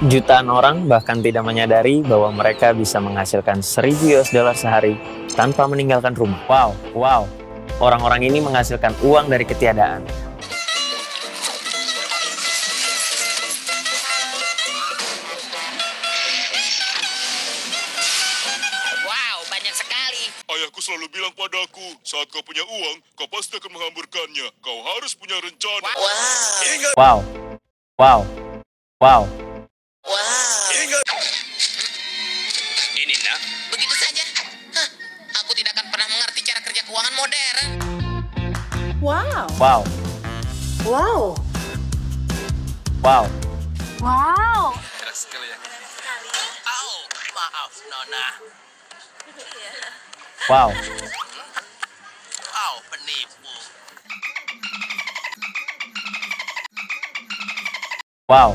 Jutaan orang bahkan tidak menyadari bahwa mereka bisa menghasilkan 1000 US dollar sehari tanpa meninggalkan rumah. Wow, wow. Orang-orang ini menghasilkan uang dari ketiadaan. Wow, banyak sekali. Ayahku selalu bilang padaku, saat kau punya uang, kau pasti akan menghamburkannya. Kau harus punya rencana. Wow, wow, wow. wow. Modern. Wow. Wow, Wow. wow. Wow. keras sekali ya. Oh, maaf Nona. Wow, Oh, penipu. wow,